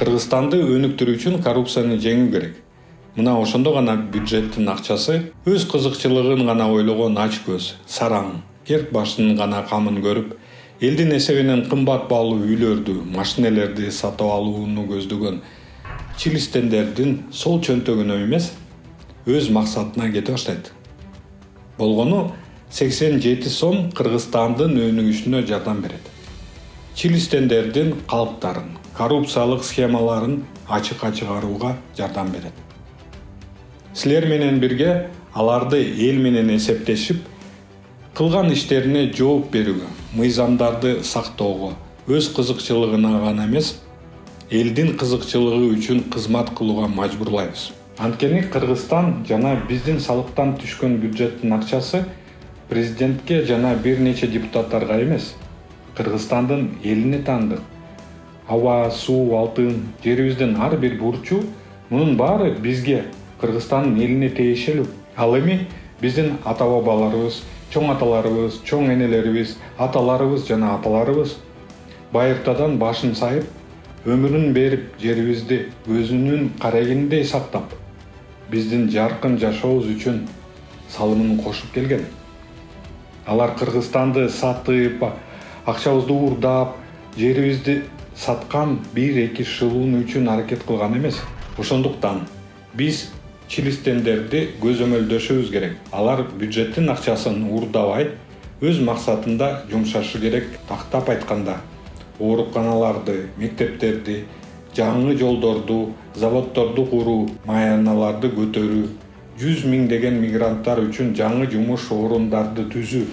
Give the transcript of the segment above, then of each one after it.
кыргызстанды өнүктүрүү үчүн коррупцияны жеңүү керек. Мына ошондо гана бюджеттин акчасы өз кызыкчылыгын гана ойлогон ач көз сараң керк башынын гана камын көрүп элдин эсебинен кымбат баалуу үйлөрдү машинелерди сатып алууну көздөгөн чилистендердин сол чөнтөгүнө эмес өз максатына кете баштайт. Болгону сексен жети сом кыргызстандын өнүгүшүнө жардам берет чилистендердин калктарын коррупциялык схемаларын ачыкка чыгарууга жардам берет. Силер менен бирге аларды эл менен эсептешип кылган иштерине жооп берүүгө мыйзамдарды сактоого өз кызыкчылыгына гана эмес элдин кызыкчылыгы үчүн кызмат кылууга мажбурлайбыз. Анткени кыргызстан жана биздин салыктан түшкөн бюджеттин акчасы президентке жана бир нече депутаттарга эмес кыргызстандын элине таандык аба суу алтын жерибиздин ар бир бурчу мунун баары бизге кыргызстандын элине тиешелүү. Ал эми биздин ата бабаларыбыз чоң аталарыбыз чоң энелерибиз аталарыбыз жана апаларыбыз байыртадан башын сайып өмүрүн берип жерибизди өзүнүн карегиндей сактап биздин жаркын жашообуз үчүн салымын кошуп келген. Алар кыргызстанды сатып акчабызды уурдап жерибизди саткан бир эки шылуун үчүн аракет кылган эмес. Ошондуктан биз чилистендерди көзөмөлдөшүбүз керек. Алар бюджеттин акчасын уурдабай өз максатында жумшашы керек тактап айтканда. Ооруканаларды мектептерди жаңы жолдорду заводдорду куруу маяналарды көтөрүү жүз миңдеген мигранттар үчүн жаңы жумуш орундарды түзүү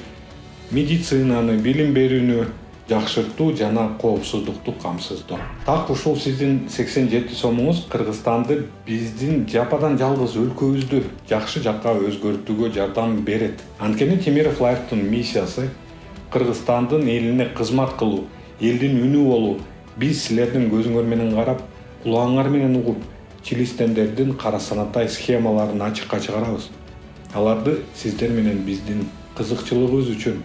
медицинаны билим берүүнү жакшыртуу жана коопсуздукту камсыздоо. Так ушул сиздин сексен жети сомуңуз кыргызстанды биздин жападан жалгыз өлкөбүздү жакшы жакка өзгөртүүгө жардам берет. Анткени темиров лайфтын миссиясы кыргызстандын элине кызмат кылуу элдин үнү болуу биз силердин көзүңөр менен карап кулагыңар менен угуп чилистендердин кара санатай схемаларын ачыкка чыгарабыз. Аларды сиздер менен биздин кызыкчылыгыбыз үчүн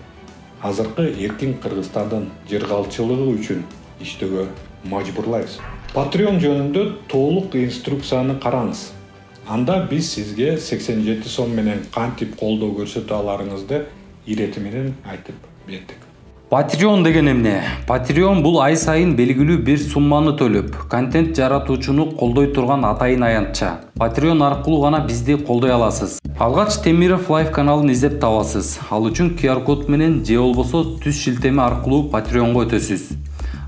азыркы эркин кыргызстандын жыргалчылыгы үчүн иштөөгө мажбурлайбыз. Патреон жөнүндө толук инструкцияны караңыз. Анда биз сизге сексен жети сом менен кантип колдоо көрсөтө аларыңызды ирети менен айтып бердик. Патреон деген эмне? Патреон бул ай сайын белгилүү бир сумманы төлөп контент жаратуучуну колдой турган атайын аянтча. Патреон аркылуу гана бизди колдой аласыз. Алгач темиров лайф каналын издеп табасыз. Ал үчүн qr код менен же болбосо түз шилтеме аркылуу патреонго өтөсүз.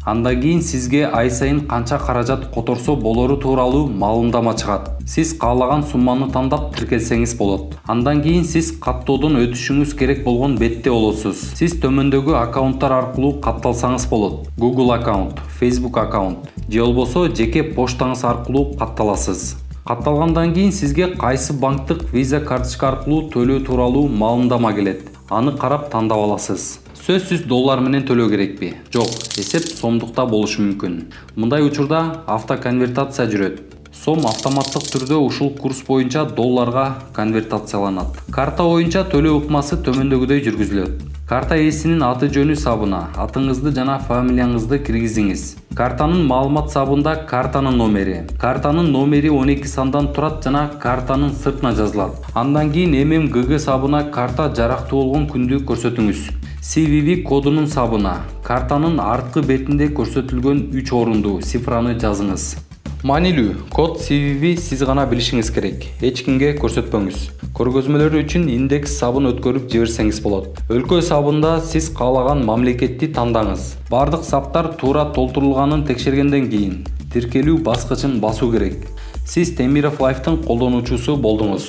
Андан кийин сизге ай сайын канча каражат которсо болору тууралуу маалымдама чыгат. Сиз каалаган сумманы тандап тиркелсеңиз болот. Андан кийин сиз каттоодон өтүшүңүз керек болгон бетте болосуз. Сиз төмөндөгү аккаунттар аркылуу катталсаңыз болот. Google аккаунт facebook аккаунт же болбосо жеке почтаңыз аркылуу катталасыз қатталғандан кейін сізге қайсы банктық виза карточка арқылы төлеу туралы малымдама келеді. Аны қарап таңдап аласыз. Сөзсіз долларменен төлеу керек пе? Жоқ есеп сомдықта болушы мүмкін. Мұндай учурда автоконвертация жүреді сом автоматтык түрдө ушул курс боюнча долларга конвертацияланат карта боюнча төлөө ыкмасы төмөндөгүдөй жүргүзүлөт карта ээсинин аты жөнү сабына. Атыңызды жана фамилияңызды киргизиңиз картанын маалымат сабында картанын номери картанын номери он эки сандан турат жана картанын сыртына жазылат андан кийин ммгг сабына карта жарактуу болгон күндү көрсөтүңүз cvv кодунун сабына. Картанын арткы бетинде көрсөтүлгөн үч орундуу цифраны жазыңыз. Маанилүү код cvv сиз гана билишиңиз керек. Эч кимге көрсөтпөңүз. Көргөзмөлөр үчүн индекс сабын өткөрүп жиберсеңиз болот. Өлкө сабында сиз каалаган мамлекетти тандаңыз. Баардык саптар туура толтурулганын текшергенден кийин тиркелүү баскычын басуу керек. Сиз темиров лайфтын колдонуучусу болдуңуз.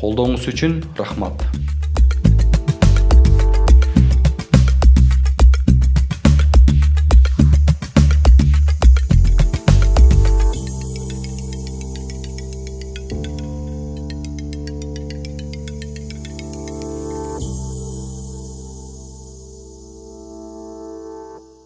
Колдооңуз үчүн рахмат